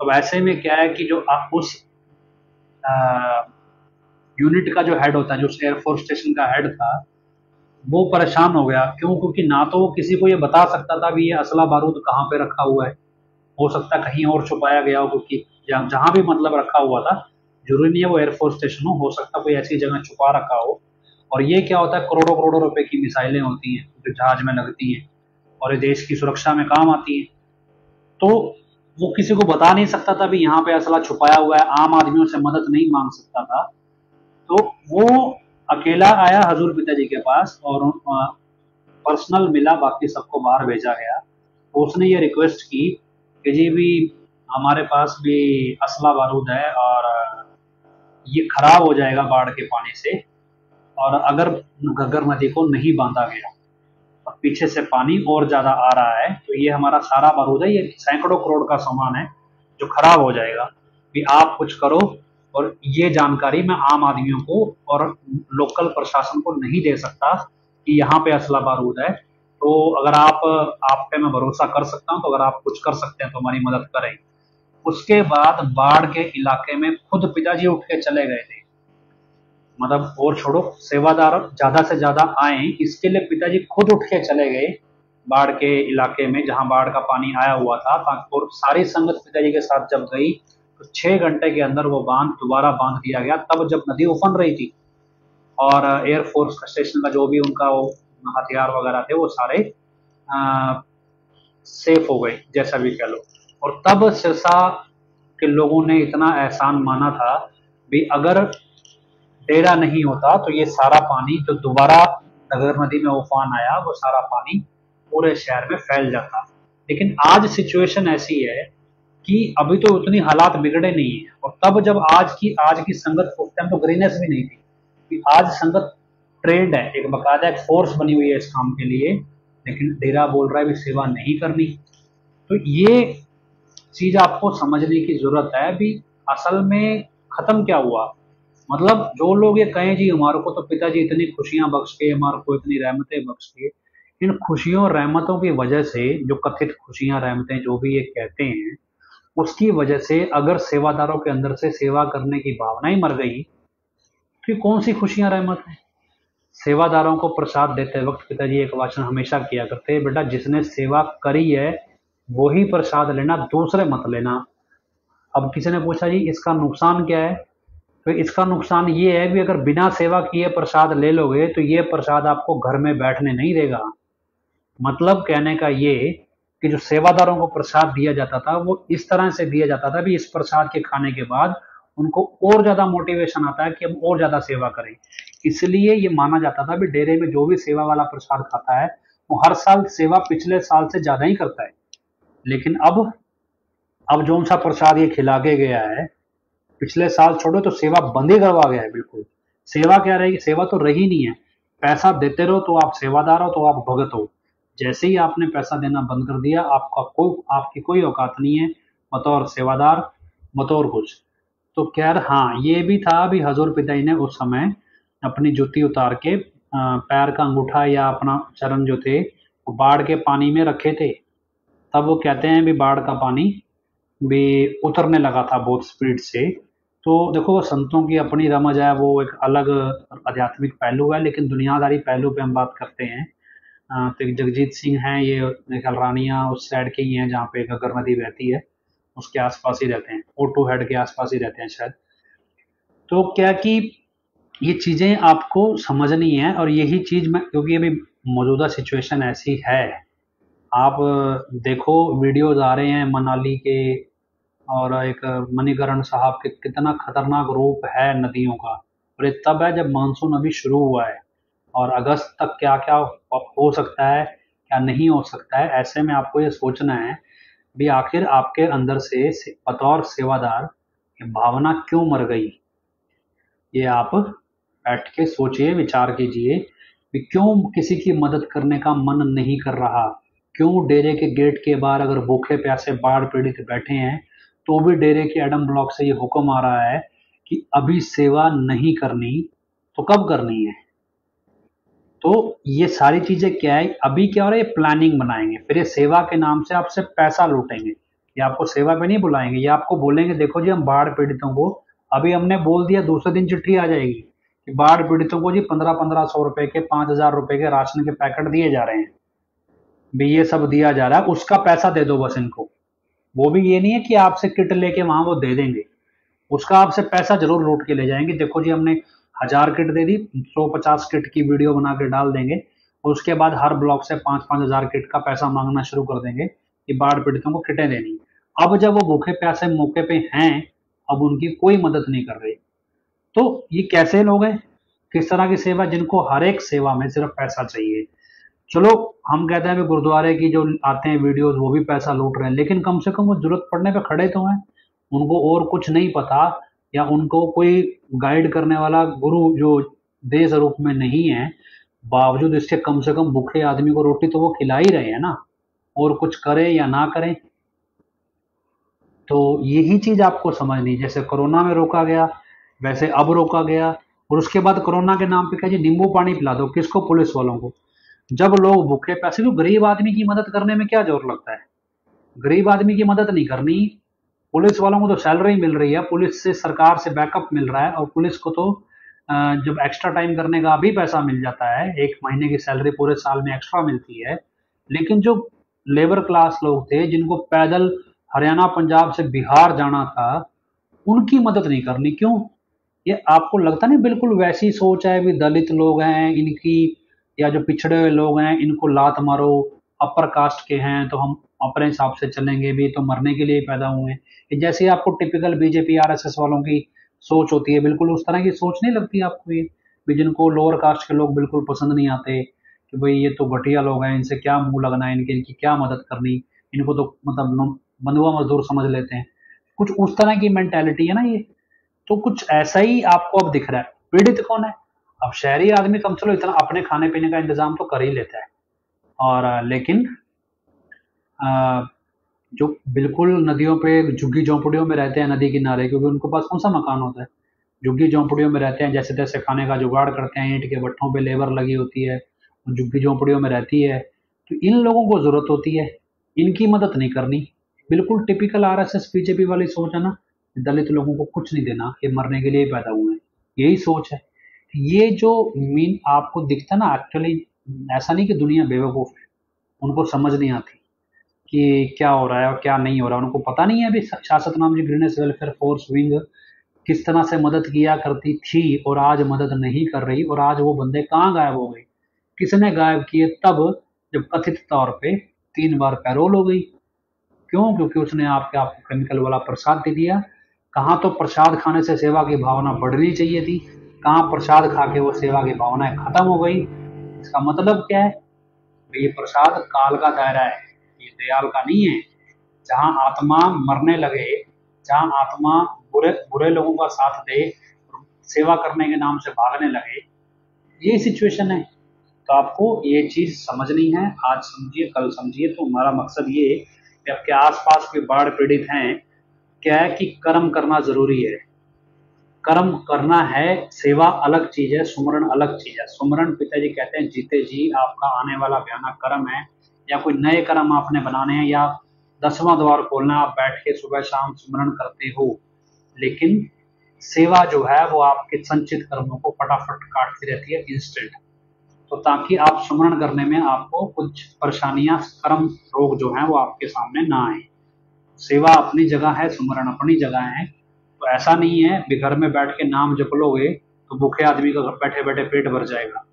तो वैसे में क्या है कि जो उस यूनिट का जो हेड होता है, जो एयरफोर्स स्टेशन का हेड था, वो परेशान हो गया। क्यों? क्योंकि ना तो वो किसी को ये बता सकता था भी ये असला बारूद कहाँ पे रखा हुआ है। हो सकता कहीं और छुपाया गया हो, क्योंकि जहाँ भी मतलब रखा हुआ था, ज़रूरी नहीं है वो एयरफोर्स स्टेशन हो हो सकता कोई ऐसी जगह छुपा रखा हो। और ये क्या होता है करोड़ों करोड़ों रुपए की मिसाइलें होती हैं, जो जहाज़ में लगती हैं, और ये देश की सुरक्षा में काम आती हैं। तो वो किसी को बता नहीं सकता था भी यहाँ पे असला छुपाया हुआ है, आम आदमियों से मदद नहीं मांग सकता था। तो वो अकेला आया हजूर पिताजी के पास और पर्सनल मिला, बाकी सबको बाहर भेजा गया। तो उसने ये रिक्वेस्ट की कि जी भी हमारे पास भी असला बारूद है और ये खराब हो जाएगा बाढ़ के पानी से। और अगर घग्गर नदी को नहीं बांधा गया और पीछे से पानी और ज़्यादा आ रहा है तो ये हमारा सारा बारूद है, ये सैकड़ों करोड़ का सामान है जो खराब हो जाएगा। भी आप कुछ करो और ये जानकारी मैं आम आदमियों को और लोकल प्रशासन को नहीं दे सकता कि यहाँ पे असला बारूद है। तो अगर आप आप पे मैं भरोसा कर सकता हूँ तो अगर आप कुछ कर सकते हैं तो हमारी मदद करें। उसके बाद बाढ़ के इलाके में खुद पिताजी उठ के चले गए थे। मतलब और छोड़ो, सेवादार ज़्यादा से ज़्यादा आए इसके लिए पिताजी खुद उठ के चले गए बाढ़ के इलाके में, जहाँ बाढ़ का पानी आया हुआ था और सारी संगत पिताजी के साथ जब गई तो छह घंटे के अंदर वो बाँध दोबारा बाँध दिया गया। तब जब नदी उफन रही थी, और एयरफोर्स स्टेशन का जो भी उनका वो हथियार वगैरह थे वो सारे आ, सेफ़ हो गए जैसा भी कह लो। और तब सिरसा के लोगों ने इतना एहसान माना था भी अगर डेरा नहीं होता तो ये सारा पानी जो दोबारा नगर नदी में उफान आया वो सारा पानी पूरे शहर में फैल जाता। लेकिन आज सिचुएशन ऐसी है कि अभी तो उतनी हालात बिगड़े नहीं है। और तब जब आज की आज की संगत उस टाइम तो ग्रीनेस भी नहीं थी। कि आज संगत ट्रेंड है। एक बकायदा एक फोर्स बनी हुई है इस काम के लिए, लेकिन डेरा बोल रहा है भी सेवा नहीं करनी। तो ये चीज़ आपको समझने की ज़रूरत है भी असल में खत्म क्या हुआ? मतलब जो लोग ये कहें, जी, हमारे को तो पिताजी इतनी खुशियाँ बख्श के हमारे को इतनी रहमतें बख्श के इन खुशियों रहमतों की वजह से, जो कथित खुशियाँ, रहमतें, जो भी ये कहते हैं, उसकी वजह से अगर सेवादारों के अंदर से सेवा करने की भावना ही मर गई तो कौन सी खुशियाँ, रहमत? है सेवादारों को प्रसाद देते वक्त पिताजी एक वाचन हमेशा किया करते, बेटा, जिसने सेवा करी है, वही प्रसाद लेना, दूसरे मत लेना। अब किसी ने पूछा, जी, इसका नुकसान क्या है? तो इसका नुकसान ये है कि अगर बिना सेवा किए प्रसाद ले लोगे तो ये प्रसाद आपको घर में बैठने नहीं देगा। मतलब कहने का ये कि जो सेवादारों को प्रसाद दिया जाता था, वो इस तरह से दिया जाता था भी इस प्रसाद के खाने के बाद उनको और ज़्यादा मोटिवेशन आता है कि हम और ज़्यादा सेवा करें। इसलिए ये माना जाता था भी डेरे में जो भी सेवा वाला प्रसाद खाता है, वो हर साल सेवा पिछले साल से ज़्यादा ही करता है। लेकिन अब अब जो सा प्रसाद ये खिला के गया है, पिछले साल छोड़ो तो सेवा बंद ही करवा गया है बिल्कुल। सेवा क्या रहेगी? सेवा तो रही नहीं है। पैसा देते रहो तो आप सेवादार हो तो आप भगत हो। जैसे ही आपने पैसा देना बंद कर दिया, आपका कोई, आपकी कोई औकात नहीं है। बतौर सेवादार, बतौर कुछ। तो खैर हाँ ये भी था अभी हजूर पिताई ने उस समय अपनी जूती उतार के पैर का अंगूठा या अपना चरण जो थे, वो बाढ़ के पानी में रखे थे। तब वो कहते हैं भी बाढ़ का पानी भी उतरने लगा था बहुत स्पीड से। तो देखो, वो संतों की अपनी रमज है, वो एक अलग आध्यात्मिक पहलू है, लेकिन दुनियादारी पहलू पे हम बात करते हैं। तो जगजीत सिंह हैं, ये निकल रानिया उस साइड के ही हैं जहाँ पे गगर नदी बहती है, उसके आसपास ही रहते हैं ओ टू हेड के आसपास ही रहते हैं शायद। तो क्या कि ये चीज़ें आपको समझनी है और यही चीज़ मैं, क्योंकि अभी मौजूदा सिचुएशन ऐसी है। आप देखो वीडियोज़ आ रहे हैं मनाली के और एक मणिकरण साहब के, कितना खतरनाक रूप है नदियों का। और ये तब है जब मानसून अभी शुरू हुआ है। और अगस्त तक क्या क्या हो सकता है, क्या नहीं हो सकता है, ऐसे में आपको ये सोचना है भी आखिर आपके अंदर से बतौर सेवादार, ये भावना क्यों मर गई? ये आप बैठ के सोचिए, विचार कीजिए कि क्यों किसी की मदद करने का मन नहीं कर रहा? क्यों डेरे के गेट के बाहर अगर भूखे प्यासे बाढ़ पीड़ित बैठे हैं तो भी डेरे के एडम ब्लॉक से ये हुक्म आ रहा है कि अभी सेवा नहीं करनी तो कब करनी है? तो ये सारी चीज़ें क्या है? अभी क्या हो रहा है? प्लानिंग बनाएँगे। फिर ये सेवा के नाम से आपसे पैसा लूटेंगे। ये आपको सेवा पे नहीं बुलाएँगे। ये आपको बोलेंगे, देखो जी, हम बाढ़ पीड़ितों को, अभी हमने बोल दिया, दूसरे दिन चिट्ठी आ जाएगी। कि बाढ़ पीड़ितों को जी पंद्रह पंद्रह सौ रुपए के, पाँच हज़ार रुपए के राशन के पैकेट दिए जा रहे हैं। भी ये सब दिया जा रहा है, उसका पैसा दे दो बस इनको। वो भी ये नहीं है कि आपसे किट लेके वहाँ वो दे देंगे। उसका आपसे पैसा ज़रूर लूट के ले जाएँगे। देखो जी हमने हज़ार किट दे दी, सौ पचास किट की वीडियो बना के डाल देंगे। और उसके बाद हर ब्लॉक से पाँच पाँच हज़ार किट का पैसा मांगना शुरू कर देंगे कि बाढ़ पीड़ितों को किटें देनी। अब जब वो भूखे प्यासे मौके पे हैं, अब उनकी कोई मदद नहीं कर रही। तो ये कैसे लोग हैं? किस तरह की सेवा जिनको हर एक सेवा में सिर्फ़ पैसा चाहिए? चलो, हम कहते हैं गुरुद्वारे की जो आते हैं वीडियोस वो भी पैसा लूट रहे हैं, लेकिन कम से कम वो ज़रूरत पड़ने पे खड़े तो हैं। उनको और कुछ नहीं पता, या उनको कोई गाइड करने वाला गुरु जो देश रूप में नहीं है, बावजूद इसके कम से कम भूखे आदमी को रोटी तो वो खिला ही रहे हैं ना। और कुछ करें या ना करें। तो यही चीज़ आपको समझनी जैसे कोरोना में रोका गया वैसे अब रोका गया और उसके बाद कोरोना के नाम पे कहा जी, नींबू पानी पिला दो, किसको? पुलिस वालों को। जब लोग भूखे पैसे तो गरीब आदमी की मदद करने में क्या ज़ोर लगता है? गरीब आदमी की मदद नहीं करनी। पुलिस वालों को तो सैलरी मिल रही है, पुलिस से सरकार से बैकअप मिल रहा है और पुलिस को तो जब एक्स्ट्रा टाइम करने का भी पैसा मिल जाता है, एक महीने की सैलरी पूरे साल में एक्स्ट्रा मिलती है। लेकिन जो लेबर क्लास लोग थे, जिनको पैदल हरियाणा, पंजाब से बिहार जाना था, उनकी मदद नहीं करनी। क्यों? ये आपको लगता नहीं बिल्कुल वैसी सोच है, भी दलित लोग हैं, इनकी या जो पिछड़े हुए लोग हैं, इनको लात मारो अपर कास्ट के हैं तो हम अपने हिसाब से चलेंगे भी तो मरने के लिए पैदा हुए हैं। जैसे आपको टिपिकल बीजेपी आरएसएस वालों की सोच होती है, बिल्कुल उस तरह की सोच नहीं लगती आपको ये? भी जिनको लोअर कास्ट के लोग बिल्कुल पसंद नहीं आते, कि भाई ये तो घटिया लोग हैं, इनसे क्या मुँह लगना है, इनके, इनकी क्या मदद करनी, इनको तो मतलब बंधुआ मजदूर समझ लेते हैं। कुछ उस तरह की मेंटेलिटी है ना ये? तो कुछ ऐसा ही आपको अब दिख रहा है। पीड़ित कौन है? अब शहरी आदमी कम चलो इतना अपने खाने पीने का इंतज़ाम तो कर ही लेता है। और, लेकिन जो बिल्कुल नदियों पे, झुग्गी झोंपड़ियों में रहते हैं नदी किनारे, क्योंकि उनके पास कौन सा मकान होता है? झुग्गी झोंपड़ियों में रहते हैं जैसे तैसे खाने का जुगाड़ करते हैं, ईंट के भट्टों पे लेबर लगी होती है झुग्गी झोंपड़ियों में रहती है। तो इन लोगों को ज़रूरत होती है। इनकी मदद नहीं करनी। बिल्कुल typical R S S BJP वाली सोच है ना? दलित लोगों को कुछ नहीं देना, ये मरने के लिए पैदा हुए हैं। यही सोच है ये जो मीन आपको दिखता ना एक्चुअली ऐसा नहीं कि दुनिया बेवकूफ़ है, उनको समझ नहीं आती कि क्या हो रहा है और क्या नहीं हो रहा है। उनको पता नहीं है अभी शासक नाम ji green S welfare force wing किस तरह से मदद किया करती थी और आज मदद नहीं कर रही और आज वो बंदे कहाँ गायब हो गए? किसने गायब किए? तब जब कथित तौर पे तीन बार पैरोल हो गई। क्यों? क्योंकि उसने आपके आपको केमिकल वाला प्रसाद दे दिया। कहाँ तो प्रसाद खाने से सेवा की भावना बढ़नी चाहिए थी, कहाँ प्रसाद खा के वो सेवा की भावनाएँ खत्म हो गई। इसका मतलब क्या है? ये प्रसाद काल का दायरा है, ये दयाल का नहीं है। जहाँ आत्मा मरने लगे, जहाँ आत्मा बुरे बुरे लोगों का साथ दे सेवा करने के नाम से भागने लगे, ये सिचुएशन है। तो आपको ये चीज़ समझनी है, आज समझिए, कल समझिए तो हमारा मकसद ये कि आपके आसपास के बाढ़ पीड़ित हैं क्या है कि कर्म करना ज़रूरी है? कर्म करना है, सेवा अलग चीज़ है, सुमरण अलग चीज़ है। सुमरण पिताजी कहते हैं, जीते जी, आपका आने वाला बयाना कर्म है, या कोई नए कर्म आपने बनाने हैं, या दसवां द्वार खोलना, आप बैठ के सुबह शाम सुमरण करते हो। लेकिन सेवा जो है, वो आपके संचित कर्मों को फटाफट काटती रहती है इंस्टेंट तो ताकि आप सुमरण करने में आपको कुछ परेशानियाँ, कर्म रोग जो है, वो आपके सामने ना आए। सेवा अपनी जगह है, सुमरण अपनी जगह है तो ऐसा नहीं है भी घर में बैठ के नाम जप लोगे तो भूखे आदमी का बैठे बैठे पेट भर जाएगा।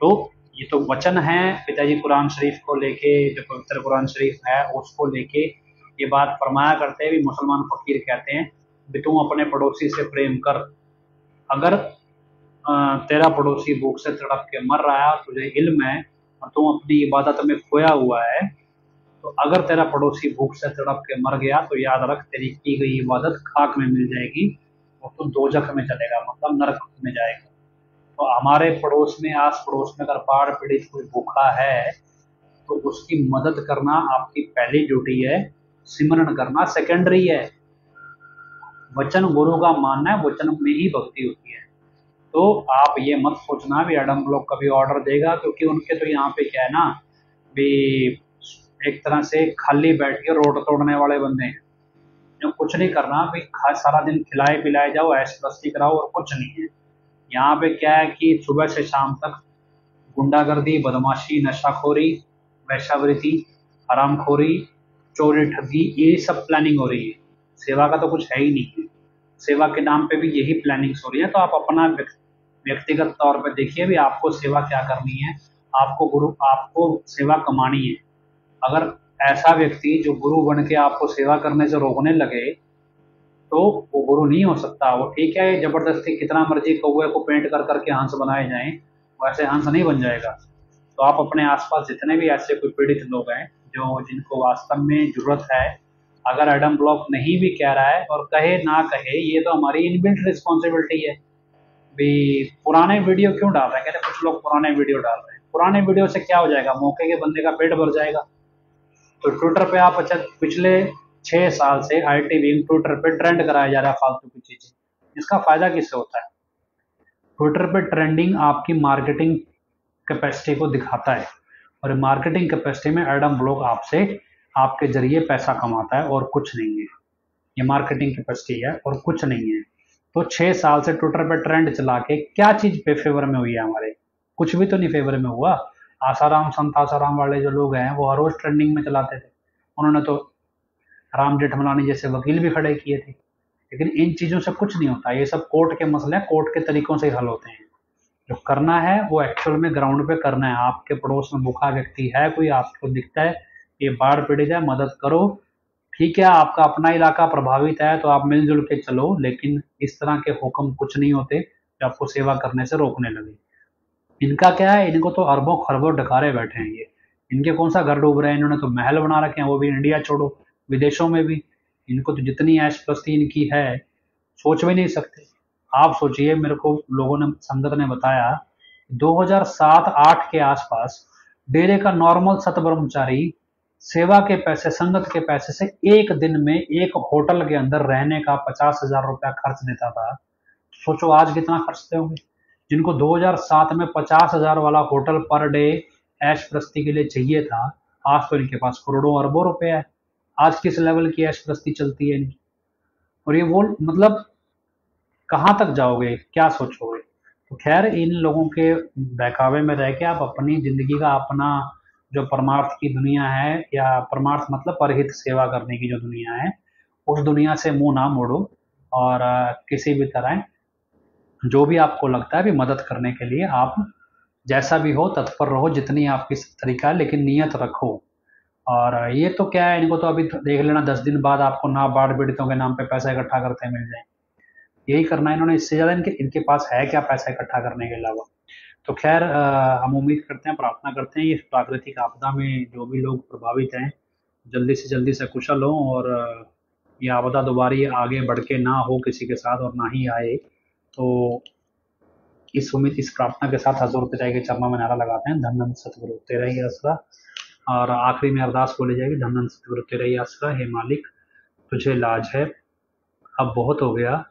तो ये तो वचन है, पिताजी कुरान शरीफ को लेके, जो पवित्र कुरान शरीफ है, उसको लेके ये बात फरमाया करते हैं, भी मुसलमान फकीर कहते हैं, भी तुम अपने पड़ोसी से प्रेम कर। अगर तेरा पड़ोसी भूख से तड़प के मर रहा है, तुझे इल्म है और तुम अपनी इबादत में खोया हुआ है तो अगर तेरा पड़ोसी भूख से तड़प के मर गया तो याद रख तेरी की गई इबादत खाक में मिल जाएगी और तू दो जख में चलेगा मतलब नरक में जाएगा। तो हमारे पड़ोस में आस पड़ोस में अगर बाढ़ पीड़ित कोई भूखा है तो उसकी मदद करना आपकी पहली ड्यूटी है। सिमरण करना सेकेंडरी है। वचन गुरु का मानना है, वचन में ही भक्ति होती है। तो आप ये मत सोचना, भी एडम ब्लॉक कभी ऑर्डर देगा, क्योंकि उनके तो यहाँ पे क्या है ना, भी एक तरह से खाली बैठ के रोड तोड़ने वाले बंदे हैं। जो कुछ नहीं करना भाई सारा दिन खिलाए पिलाए जाओ ऐश बस्ती कराओ और कुछ नहीं है। यहाँ पे क्या है कि सुबह से शाम तक गुंडागर्दी, बदमाशी, नशाखोरी, वैशावृत्ति, हरामखोरी, चोरी ठगी, ये सब प्लानिंग हो रही है। सेवा का तो कुछ है ही नहीं। है सेवा के नाम पे भी यही प्लानिंग हो रही है। तो आप अपना व्यक्तिगत तौर पर देखिए भी आपको सेवा क्या करनी है? आपको गुरु, आपको सेवा कमानी है। अगर ऐसा व्यक्ति जो गुरु बन के आपको सेवा करने से रोकने लगे तो वो गुरु नहीं हो सकता। वो ठीक है, ज़बरदस्ती कितना मर्ज़ी कौए को पेंट कर करके हंस बनाए जाए वैसे हंस नहीं बन जाएगा। तो आप अपने आसपास जितने भी ऐसे कोई पीड़ित लोग हैं, जो जिनको वास्तव में ज़रूरत है, अगर एडम ब्लॉक नहीं भी कह रहा है और कहे ना कहे, ये तो हमारी इनबिल्ट रिस्पॉन्सिबिलिटी है। भी पुराने वीडियो क्यों डाल रहे हैं? कहते कुछ लोग पुराने वीडियो डाल रहे हैं। पुराने वीडियो से क्या हो जाएगा? मौके के बंदे का पेट भर जाएगा। तो ट्विटर पे आप अच्छा पिछले छः साल से आई टी ट्विटर पे ट्रेंड कराया जा रहा है फालतू की चीज़ें। इसका फ़ायदा किससे होता है? ट्विटर पे ट्रेंडिंग आपकी मार्केटिंग कैपेसिटी को दिखाता है और मार्केटिंग कैपेसिटी में एडम ब्लॉग आपसे आपके ज़रिए पैसा कमाता है और कुछ नहीं है। ये मार्केटिंग कैपेसिटी है और कुछ नहीं है। तो छः साल से ट्विटर पर ट्रेंड चला के क्या चीज़ पे फेवर में हुई है हमारे? कुछ भी तो नहीं फेवर में हुआ। आसाराम संत आसाराम वाले जो लोग हैं, वो हर रोज़ ट्रेंडिंग में चलाते थे। उन्होंने तो राम जेठमलानी जैसे वकील भी खड़े किए थे। लेकिन इन चीज़ों से कुछ नहीं होता। ये सब कोर्ट के मसले हैं, कोर्ट के तरीकों से ही हल होते हैं। जो करना है, वो एक्चुअल में ग्राउंड पे करना है। आपके पड़ोस में भूखा व्यक्ति है, कोई आपको दिखता है, ये बाढ़ पीड़ित है, मदद करो। ठीक है, आपका अपना इलाका प्रभावित है तो आप मिलजुल के चलो, लेकिन इस तरह के हुक्म कुछ नहीं होते जो आपको सेवा करने से रोकने लगे। इनका क्या है? इनको तो अरबों खरबों डकारे बैठे हैं ये। इनके कौन सा घर डूब रहे हैं? इन्होंने तो महल बना रखे हैं, वो भी इंडिया छोड़ो, विदेशों में भी। इनको तो जितनी ऐश प्रस्ती इनकी है, सोच भी नहीं सकते। आप सोचिए, मेरे को लोगों ने, संगत ने बताया 2007-8 के आसपास डेरे का नॉर्मल सत ब्रह्मचारी सेवा के पैसे, संगत के पैसे से एक दिन में एक होटल के अंदर रहने का पचास हज़ार रुपया खर्च देता था। सोचो आज कितना खर्चते होंगे। जिनको 2007 में पचास हज़ार वाला होटल पर डे ऐश प्रस्ती के लिए चाहिए था, आज तो इनके पास करोड़ों अरबों रुपए है। आज किस लेवल की ऐश प्रस्ती चलती है इनकी? और ये वो मतलब कहाँ तक जाओगे? क्या सोचोगे? तो खैर, इन लोगों के बहकावे में रह के आप अपनी ज़िंदगी का अपना जो परमार्थ की दुनिया है, या परमार्थ मतलब परहित सेवा करने की जो दुनिया है, उस दुनिया से मुँह ना मोड़ो और किसी भी तरह जो भी आपको लगता है भी मदद करने के लिए, आप जैसा भी हो, तत्पर रहो, जितनी आपकी तरीका है, लेकिन नियत रखो। और ये तो क्या है, इनको तो अभी देख लेना, दस दिन बाद आपको ना बाढ़ पीड़ितों के नाम पे पैसा इकट्ठा करते मिल जाए। यही करना है इन्होंने, इससे ज़्यादा इनके इनके पास है क्या पैसा इकट्ठा करने के अलावा? तो खैर हम उम्मीद करते हैं, प्रार्थना करते हैं इस प्राकृतिक आपदा में जो भी लोग प्रभावित हैं, जल्दी से जल्दी से कुशल हों और ये आपदा दोबारा आगे बढ़ के ना हो किसी के साथ और ना ही आए। तो इस उम्मीद, इस प्रार्थना के साथ हजूर पिताई के चरमा में नारा लगाते हैं धन धन सतगुरु, तेरा ही आसरा। और आखिरी में अरदास बोली जाएगी धन धन सतगुरु, तेरा ही आसरा, हे मालिक, तुझे लाज है। अब बहुत हो गया,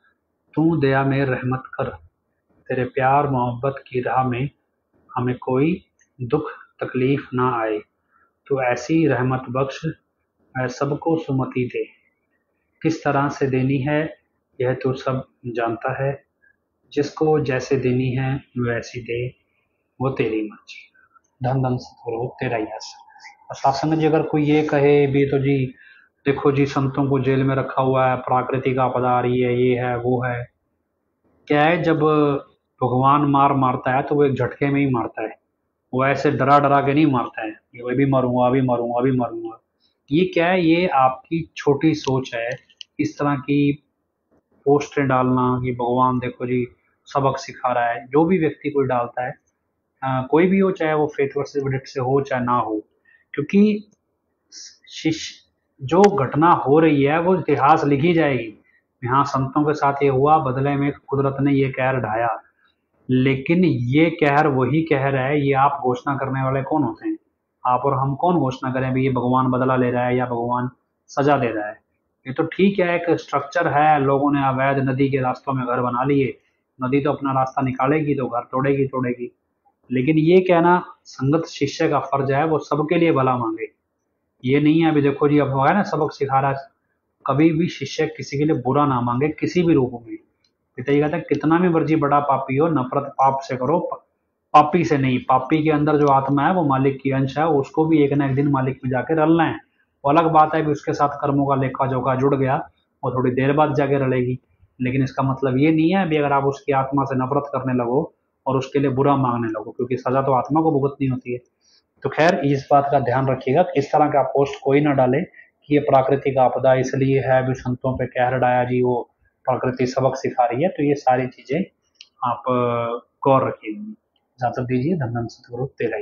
तू दया में रहमत कर। तेरे प्यार मोहब्बत की राह में हमें कोई दुख, तकलीफ़ ना आए। तो ऐसी रहमत बख्श सबको सुमति दे। किस तरह से देनी है, यह तो सब जानता है। जिसको जैसे देनी है, वैसी दे। वो तेरी मर्ज़ी। धन धन सतगुरु तेरा ही शासन जी, अगर कोई ये कहे भी तो जी, देखो जी, संतों को जेल में रखा हुआ है, प्राकृतिक आपदा आ रही है, ये है, वो है। क्या है, जब भगवान मार मारता है तो वो एक झटके में ही मारता है। वो ऐसे डरा डरा के नहीं मारता है। मैं भी मरूँगा अभी मरूँगा अभी मरूँगा ये क्या है, ये आपकी छोटी सोच है। इस तरह की पोस्टें डालना कि भगवान देखो जी सबक सिखा रहा है जो भी व्यक्ति कोई डालता है आ, कोई भी हो चाहे वो फेथ वर्सेस से हो चाहे ना हो क्योंकि शिष्य जो घटना हो रही है वो इतिहास लिखी जाएगी। यहाँ संतों के साथ ये हुआ बदले में कुदरत ने ये कहर ढाया। लेकिन ये कहर वही कहर है ये आप घोषणा करने वाले कौन होते हैं? आप और हम कौन घोषणा करें भी ये भगवान बदला ले रहा है या भगवान सजा दे रहा है? ये तो ठीक है एक स्ट्रक्चर है लोगों ने अवैध नदी के रास्तों में घर बना लिए नदी तो अपना रास्ता निकालेगी तो घर तोड़ेगी तोड़ेगी। लेकिन ये कहना संगत शिष्य का फ़र्ज़ है, वो सबके लिए भला मांगे। ये नहीं है, अभी देखो जी, अब है ना, सबक सिखा रहा है। कभी भी शिष्य किसी के लिए बुरा ना मांगे, किसी भी रूप में। पिताजी कहते हैं, कितना भी मर्ज़ी बड़ा पापी हो, नफरत पाप से करो पापी से नहीं, पापी के अंदर जो आत्मा है, वो मालिक की अंश है, उसको भी एक ना एक दिन मालिक में जाके रलना है। वो अलग बात है कि उसके साथ कर्मों का लेखा जोखा जुड़ गया, वो थोड़ी देर बाद जाके रलेगी। लेकिन इसका मतलब ये नहीं है, अभी अगर आप उसकी आत्मा से नफरत करने लगो और उसके लिए बुरा मांगने लगो, क्योंकि सजा तो आत्मा को भुगतनी होती है। तो खैर, इस बात का ध्यान रखिएगा इस तरह का पोस्ट कोई ना डाले कि ये प्राकृतिक आपदा इसलिए है, अभी संतों पे कह रडाया जी, वो प्रकृति सबक सिखा रही है तो ये सारी चीज़ें आप गौर रखिए इजाज़त दीजिए धन धन सतगुरु तेरा